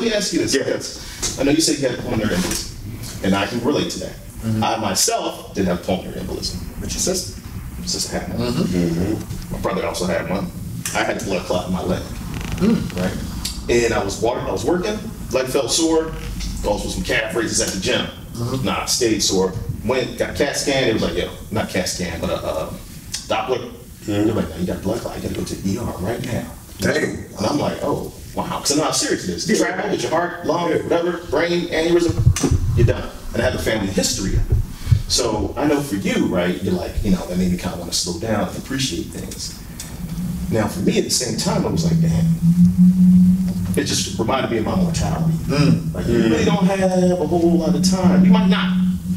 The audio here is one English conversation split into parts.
me ask you this. Yeah. because I know you said you had pulmonary embolism, and I can relate to that. Mm-hmm. I myself didn't have pulmonary embolism. But your sister. My sister had one. Mm-hmm. My brother also had one. I had a blood clot in my leg. Mm. Right? And I was water, I was working, leg felt sore, goes for some calf raises at the gym. Mm-hmm. Nah, stayed sore. Went, got a CAT scan, it was like, yo, not CAT scan, but a, uh Doppler. They're like, no, you got a blood clot, you gotta go to the ER right now. Dang. And I'm like, oh, wow. Because I know how serious it is. You travel with your heart, lung, whatever, brain, aneurysm, you're done. And I have a family history of it. So I know for you, right, you're like, you know, that made me kind of want to slow down and appreciate things. Now, for me, at the same time, I was like, damn. It just reminded me of my mortality. Mm. Like, you really don't have a whole lot of time. You might not.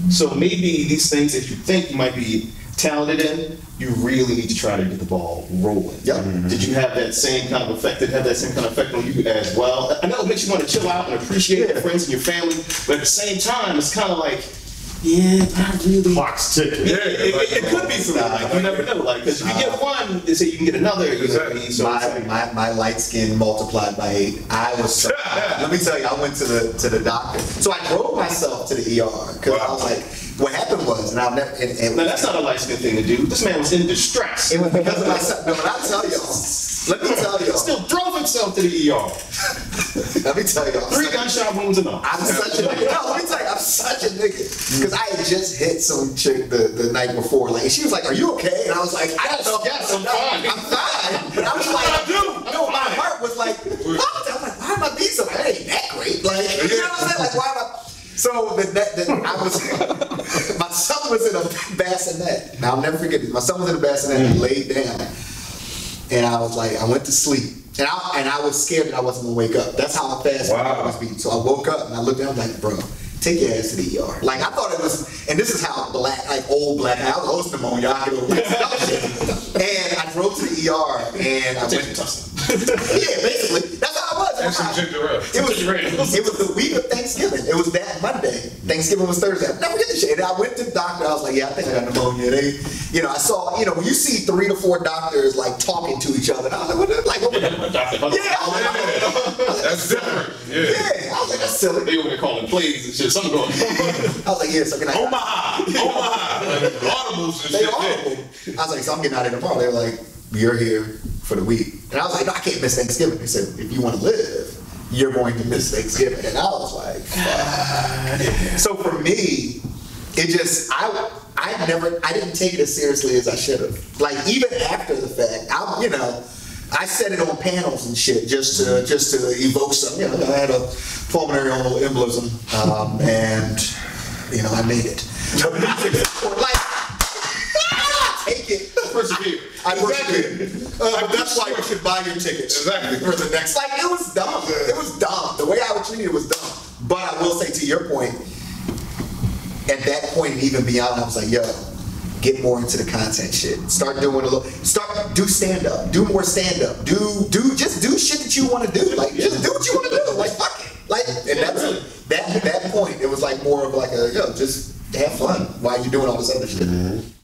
So maybe these things that you think you might be talented in, you really need to try to get the ball rolling. Yep. Did you have that same kind of effect? Did have that same kind of effect on you as well? I know it makes you want to chill out and appreciate your friends and your family, but at the same time, it's kind of like, yeah, but I really. Clock's ticking. It, it- it- it could be for. Like, you never know. Like, because if you get one, they say you can get another. You know what I mean? So my, like, my, my light skin multiplied by eight. I was so, let me tell you, I went to the to the doctor. So I drove myself to the ER because I was like, was, and I'll never. And, and now that's not a light skin thing to do. This man was in distress. it was because of my son. No, but I tell y'all. Let me tell y'all. Still drove himself to the ER. Let me tell y'all. Three gunshot wounds enough. I'm such a nigga. No, let me tell you, I'm such a nigga. Because I had just hit some chick the, the night before. Like, she was like, Are you okay? And I was like, I don't know. yes, I'm fine. I'm fine. But I was like, I do. No, my heart was like, what? I'm like, why am I being so? That ain't that great. Like, you know what I'm saying? Like, why am I? So the, the, the I was, son was in a bassinet. Now I'll never forget this. My son was in a bassinet and laid down, and I was like, I went to sleep. And I, and I was scared that I wasn't gonna wake up. That's how fast my heart was beating. So I woke up and I looked down, I'm like, bro, take your ass to the ER. Like I thought it was, and this is how black, like old black, I was host pneumonia. I get over. And I drove to the ER and I went. Yeah, basically, that's how. And some ginger ale. It was, it was the week of Thanksgiving. It was that Monday. Thanksgiving was Thursday. I never get this shit. And I went to the doctor. I was like, yeah, I think I got pneumonia. They, you know, I saw, you know, when you see three to four doctors like talking to each other, I was like, what, the- like, what, Yeah, Dr. Huddle. yeah, like, That's different. Yeah. yeah. I was like, that's silly. They there calling plays and shit. Something going on. I was like, yeah, so can I? Oh Omaha. Omaha. Oh audibles and They shit. audible. I was like, so I'm getting out of here tomorrow. They were like, you're here for the week. And I was like, no, I can't miss Thanksgiving. He said, if you want to live, you're going to miss Thanksgiving. And I was like, fuck. So for me, it just, I, I never, I didn't take it as seriously as I should have. Like even after the fact, I, you know, I said it on panels and shit just to, just to evoke some, you know, I had a pulmonary embolism, um, and, you know, I made it. like, take it. Persevere. I persevere. Uh, that's why you should buy your tickets. Exactly. For the next, like it was dumb. It was dumb. The way I was treated was dumb. But I will say, to your point, at that point and even beyond, I was like, yo, get more into the content shit. Start doing a little. Start do stand up. Do more stand up. Do do just do shit that you want to do. Like just do what you want to do. Like fuck it. Like and that's that at that point. It was like more of like a yo, just have fun while you're doing all this other shit.